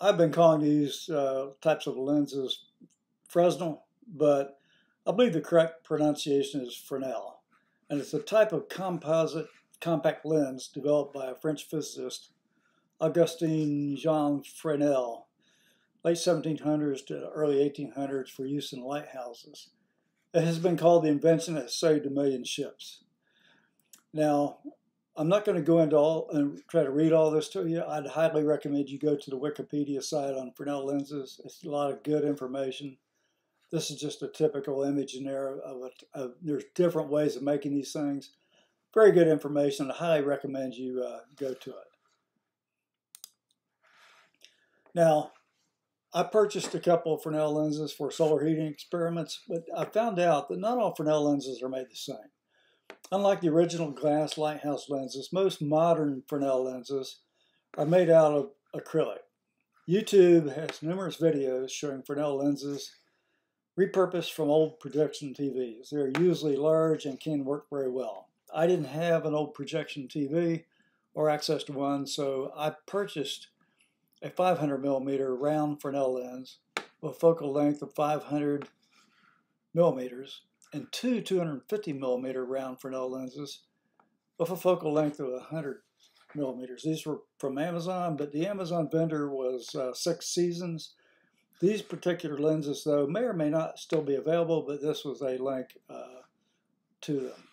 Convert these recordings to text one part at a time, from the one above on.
I've been calling these uh, types of lenses Fresnel, but I believe the correct pronunciation is Fresnel. And it's a type of composite compact lens developed by a French physicist, Augustin Jean Fresnel, late 1700s to early 1800s for use in lighthouses. It has been called the invention that saved a million ships. Now, I'm not going to go into all and try to read all this to you. I'd highly recommend you go to the Wikipedia site on Fresnel lenses. It's a lot of good information. This is just a typical image in there of, a, of there's different ways of making these things. Very good information. I highly recommend you uh, go to it. Now, I purchased a couple of Fresnel lenses for solar heating experiments, but I found out that not all Fresnel lenses are made the same. Unlike the original glass lighthouse lenses, most modern Fresnel lenses are made out of acrylic. YouTube has numerous videos showing Fresnel lenses repurposed from old projection TVs. They're usually large and can work very well. I didn't have an old projection TV or access to one, so I purchased a 500 millimeter round Fresnel lens with a focal length of 500 millimeters and two 250 millimeter round Fresnel lenses with a focal length of 100 millimeters. These were from Amazon, but the Amazon vendor was uh, Six Seasons. These particular lenses, though, may or may not still be available, but this was a link uh, to them.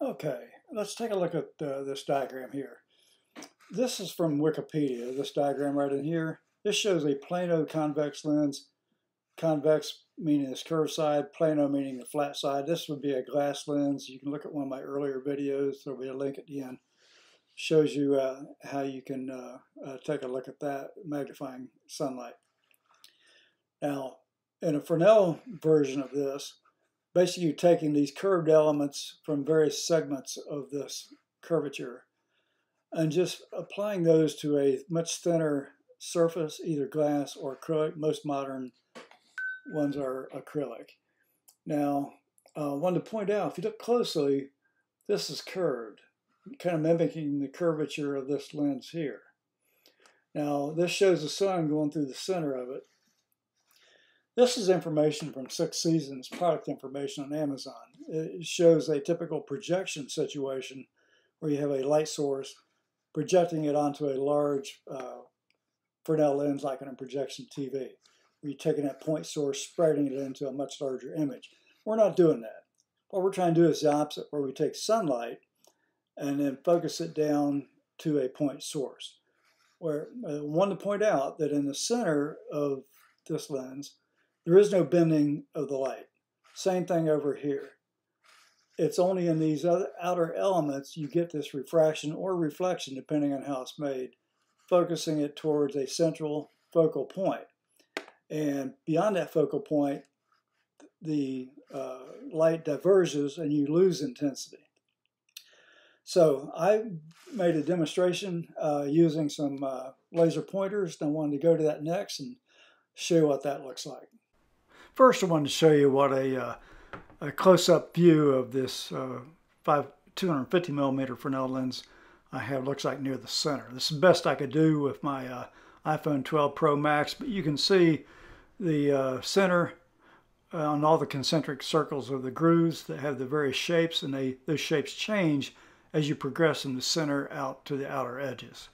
Okay, let's take a look at uh, this diagram here this is from Wikipedia, this diagram right in here. This shows a plano convex lens, convex meaning this curved side, plano meaning the flat side. This would be a glass lens. You can look at one of my earlier videos. There'll be a link at the end. Shows you uh, how you can uh, uh, take a look at that magnifying sunlight. Now, in a Fresnel version of this, basically you're taking these curved elements from various segments of this curvature and just applying those to a much thinner surface, either glass or acrylic. Most modern ones are acrylic. Now, I uh, wanted to point out, if you look closely, this is curved, kind of mimicking the curvature of this lens here. Now, this shows the sun going through the center of it. This is information from Six Seasons, product information on Amazon. It shows a typical projection situation where you have a light source projecting it onto a large uh, Fresnel lens like in a projection TV. You're taking that point source, spreading it into a much larger image. We're not doing that. What we're trying to do is the opposite, where we take sunlight and then focus it down to a point source. Where I uh, want to point out that in the center of this lens, there is no bending of the light. Same thing over here it's only in these other outer elements you get this refraction or reflection, depending on how it's made, focusing it towards a central focal point. And beyond that focal point, the uh, light diverges and you lose intensity. So I made a demonstration uh, using some uh, laser pointers. and I wanted to go to that next and show you what that looks like. First, I wanted to show you what a uh, a close-up view of this uh, five, 250 millimeter Fresnel lens I have looks like near the center. This is the best I could do with my uh, iPhone 12 Pro Max, but you can see the uh, center uh, on all the concentric circles of the grooves that have the various shapes, and they those shapes change as you progress in the center out to the outer edges.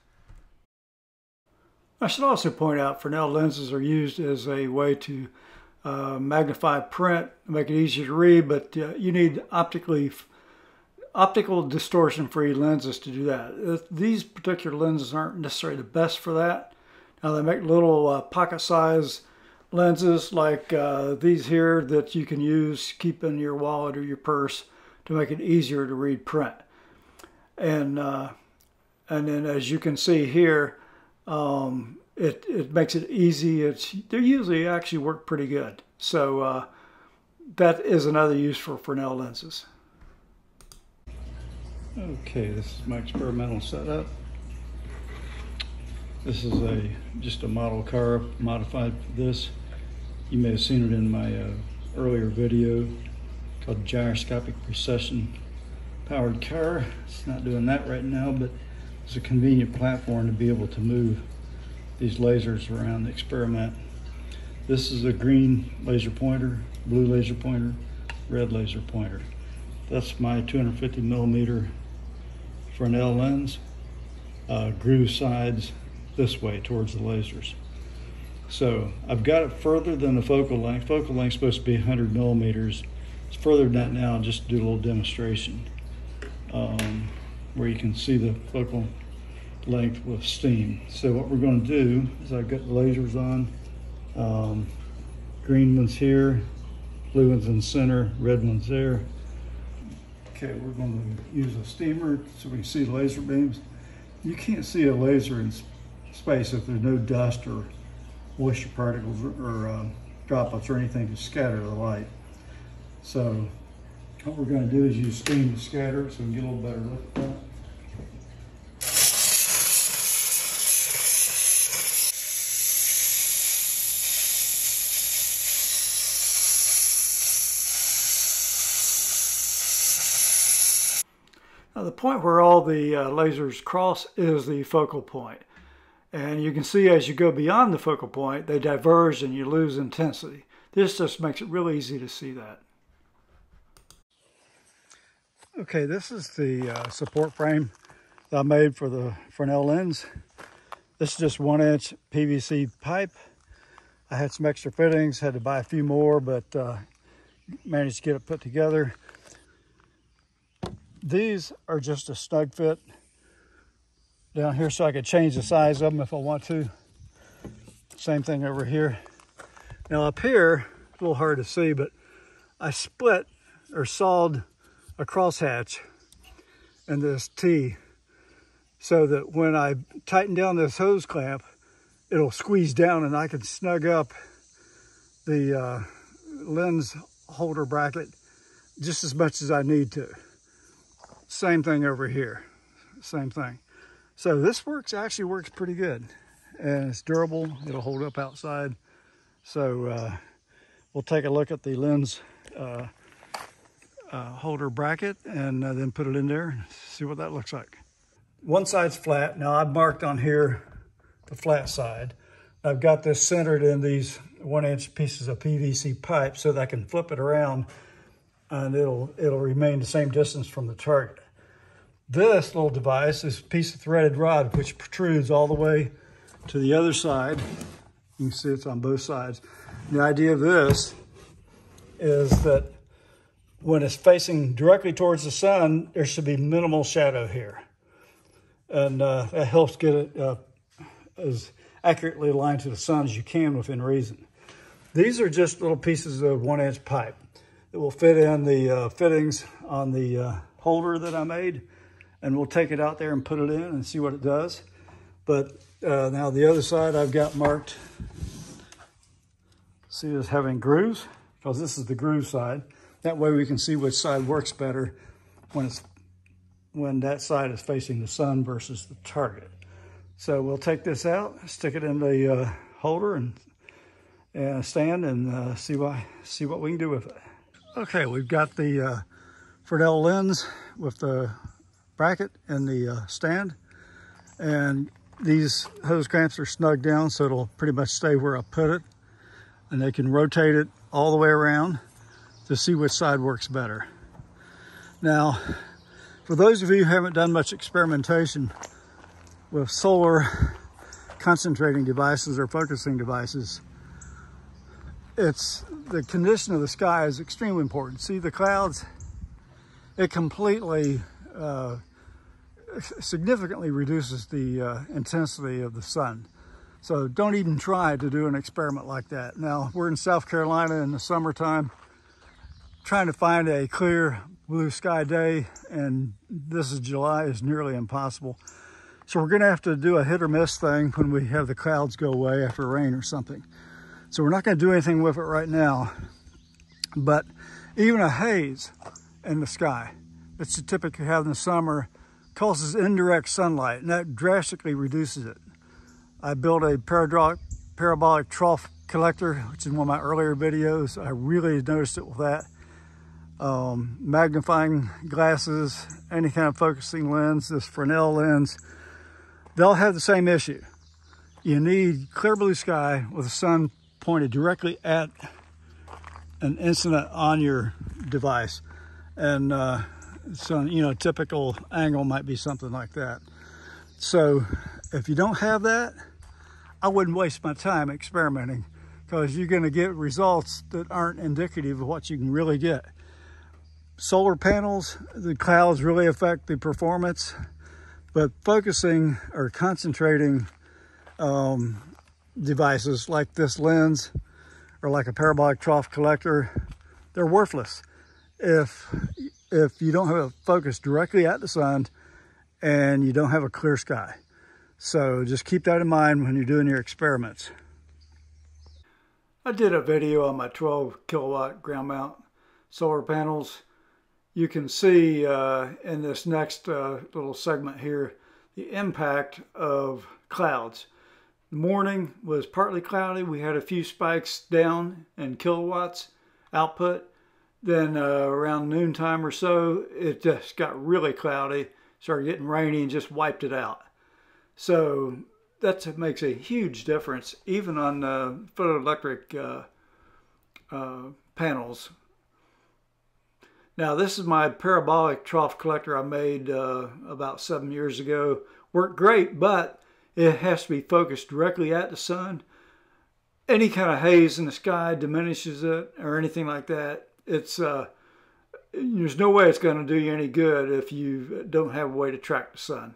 I should also point out Fresnel lenses are used as a way to uh, magnify print, make it easier to read, but uh, you need optically optical distortion-free lenses to do that. Uh, these particular lenses aren't necessarily the best for that. Now they make little uh, pocket-size lenses like uh, these here that you can use, keep in your wallet or your purse to make it easier to read print. And uh, and then as you can see here, um, it, it makes it easy. It's they usually actually work pretty good. So uh, that is another use for Fresnel lenses. Okay, this is my experimental setup. This is a just a model car modified for this. You may have seen it in my uh, earlier video called Gyroscopic Precession Powered Car. It's not doing that right now, but it's a convenient platform to be able to move these lasers around the experiment. This is a green laser pointer, blue laser pointer, red laser pointer. That's my 250 millimeter Fresnel lens. Uh, groove sides this way towards the lasers. So I've got it further than the focal length. Focal length is supposed to be 100 millimeters. It's further than that now, just to do a little demonstration um, where you can see the focal length with steam. So what we're going to do is I've got the lasers on. Um, green one's here, blue one's in center, red one's there. Okay, we're going to use a steamer so we can see the laser beams. You can't see a laser in space if there's no dust or moisture particles or uh, droplets or anything to scatter the light. So what we're going to do is use steam to scatter so we can get a little better look at that. Now the point where all the uh, lasers cross is the focal point. And you can see as you go beyond the focal point, they diverge and you lose intensity. This just makes it really easy to see that. Okay, this is the uh, support frame that I made for the Fresnel lens. This is just one inch PVC pipe. I had some extra fittings, had to buy a few more, but uh, managed to get it put together. These are just a snug fit down here so I could change the size of them if I want to. Same thing over here. Now up here, a little hard to see, but I split or sawed a crosshatch in this T so that when I tighten down this hose clamp, it'll squeeze down and I can snug up the uh, lens holder bracket just as much as I need to. Same thing over here, same thing. So this works, actually works pretty good. And it's durable, it'll hold up outside. So uh, we'll take a look at the lens uh, uh, holder bracket and uh, then put it in there and see what that looks like. One side's flat. Now I've marked on here the flat side. I've got this centered in these one inch pieces of PVC pipe so that I can flip it around and it'll, it'll remain the same distance from the target. This little device is a piece of threaded rod which protrudes all the way to the other side. You can see it's on both sides. The idea of this is that when it's facing directly towards the sun, there should be minimal shadow here. And uh, that helps get it uh, as accurately aligned to the sun as you can within reason. These are just little pieces of one inch pipe that will fit in the uh, fittings on the uh, holder that I made and we'll take it out there and put it in and see what it does. But uh, now the other side I've got marked, see as having grooves, because this is the groove side. That way we can see which side works better when it's when that side is facing the sun versus the target. So we'll take this out, stick it in the uh, holder and, and stand and uh, see, why, see what we can do with it. Okay, we've got the uh, Fresnel lens with the bracket in the uh, stand. And these hose clamps are snug down so it'll pretty much stay where I put it. And they can rotate it all the way around to see which side works better. Now, for those of you who haven't done much experimentation with solar concentrating devices or focusing devices, it's the condition of the sky is extremely important. See the clouds, it completely uh, significantly reduces the uh, intensity of the sun. So don't even try to do an experiment like that. Now, we're in South Carolina in the summertime, trying to find a clear blue sky day, and this is July is nearly impossible. So we're gonna have to do a hit or miss thing when we have the clouds go away after rain or something. So we're not gonna do anything with it right now, but even a haze in the sky that you typically have in the summer causes indirect sunlight, and that drastically reduces it. I built a parabolic trough collector, which is one of my earlier videos. I really noticed it with that. Um, magnifying glasses, any kind of focusing lens, this Fresnel lens, they'll have the same issue. you need clear blue sky with the sun pointed directly at an incident on your device. And uh, so, you know, typical angle might be something like that. So if you don't have that, I wouldn't waste my time experimenting because you're going to get results that aren't indicative of what you can really get. Solar panels, the clouds really affect the performance, but focusing or concentrating um, devices like this lens or like a parabolic trough collector, they're worthless if if you don't have a focus directly at the sun and you don't have a clear sky. So just keep that in mind when you're doing your experiments. I did a video on my 12 kilowatt ground mount solar panels. You can see uh, in this next uh, little segment here the impact of clouds. The morning was partly cloudy. We had a few spikes down in kilowatts output. Then uh, around noontime or so, it just got really cloudy, started getting rainy and just wiped it out. So that makes a huge difference, even on uh, photoelectric uh, uh, panels. Now this is my parabolic trough collector I made uh, about seven years ago. Worked great, but it has to be focused directly at the sun. Any kind of haze in the sky diminishes it or anything like that. It's uh, there's no way it's going to do you any good if you don't have a way to track the sun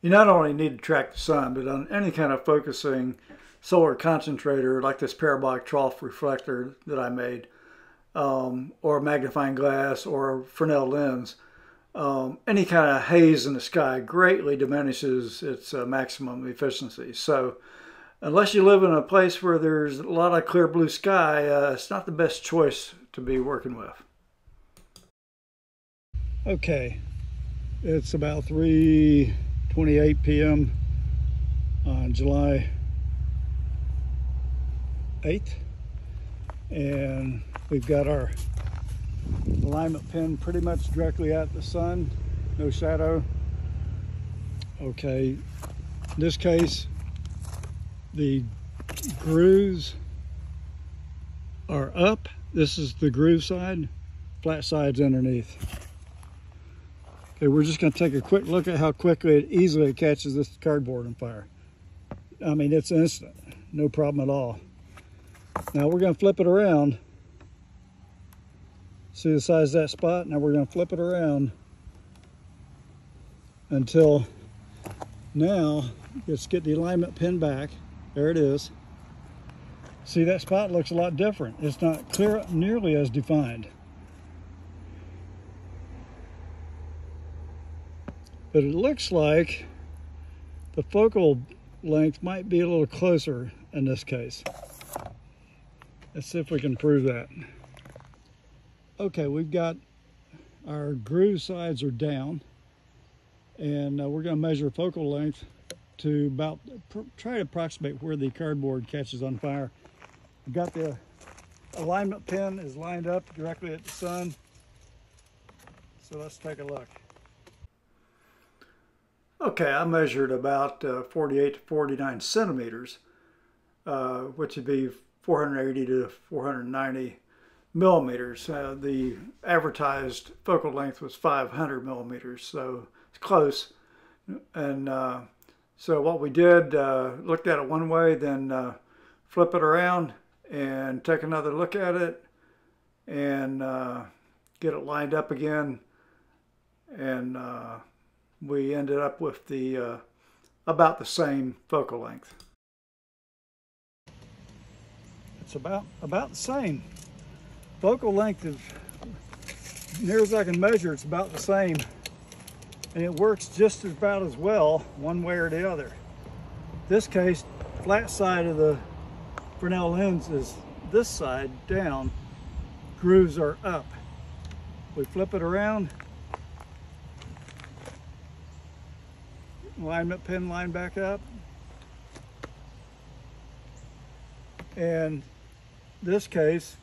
you not only need to track the sun, but on any kind of focusing solar concentrator like this parabolic trough reflector that I made, um, or magnifying glass or Fresnel lens, um, any kind of haze in the sky greatly diminishes its uh, maximum efficiency. So unless you live in a place where there's a lot of clear blue sky, uh, it's not the best choice to be working with. Okay, it's about three 28 p.m. on July 8th and we've got our alignment pin pretty much directly at the sun no shadow okay in this case the grooves are up this is the groove side flat sides underneath Okay, we're just going to take a quick look at how quickly it easily catches this cardboard on fire. I mean, it's instant, no problem at all. Now we're going to flip it around. See the size of that spot? Now we're going to flip it around until now, let's get the alignment pin back. There it is. See that spot looks a lot different. It's not clear nearly as defined. But it looks like the focal length might be a little closer in this case. Let's see if we can prove that. Okay, we've got our groove sides are down and uh, we're going to measure focal length to about try to approximate where the cardboard catches on fire. We've got the alignment pin is lined up directly at the sun. So let's take a look. Okay, I measured about uh, 48 to 49 centimeters, uh, which would be 480 to 490 millimeters. Uh, the advertised focal length was 500 millimeters, so it's close. And uh, so what we did, uh, looked at it one way, then uh, flip it around and take another look at it and get it lined up again and we ended up with the uh, about the same focal length. It's about about the same. Focal length is near as I can measure, it's about the same. And it works just about as well one way or the other. This case, flat side of the Fresnel lens is this side down, grooves are up. We flip it around, alignment pin line back up. And this case,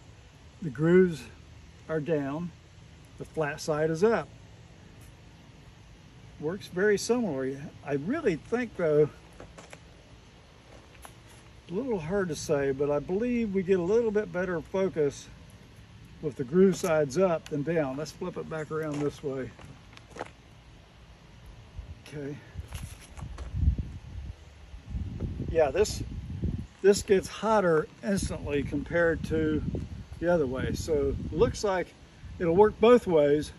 the grooves are down, the flat side is up. Works very similarly. I really think though, a little hard to say, but I believe we get a little bit better focus with the groove sides up than down. Let's flip it back around this way. Okay. Yeah, this this gets hotter instantly compared to the other way. So looks like it'll work both ways,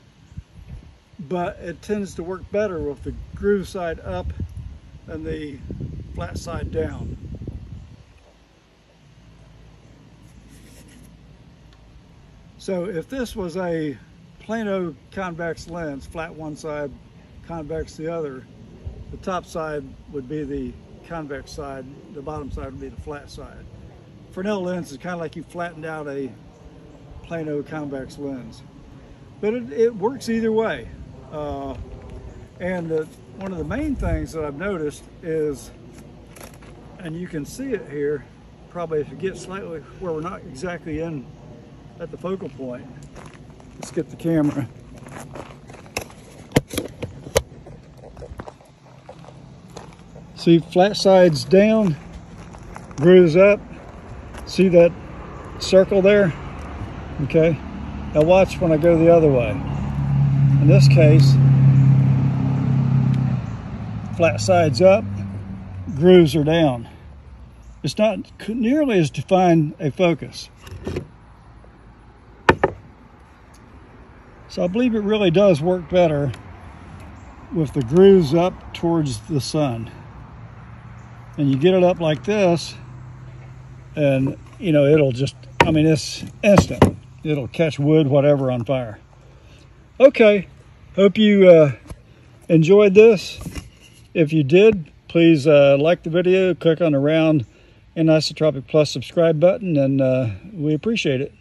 but it tends to work better with the groove side up and the flat side down. So if this was a plano convex lens, flat one side, convex the other, the top side would be the convex side, the bottom side would be the flat side. Fresnel lens is kind of like you flattened out a plano convex lens. But it, it works either way. Uh, and the, one of the main things that I've noticed is, and you can see it here, probably if you get slightly where we're not exactly in at the focal point. Let's get the camera. See flat sides down, grooves up. See that circle there? Okay. Now watch when I go the other way. In this case, flat sides up, grooves are down. It's not nearly as defined a focus. So I believe it really does work better with the grooves up towards the sun. And you get it up like this, and you know, it'll just, I mean, it's instant. It'll catch wood, whatever, on fire. Okay, hope you uh, enjoyed this. If you did, please uh, like the video, click on the round Anisotropic Plus subscribe button, and uh, we appreciate it.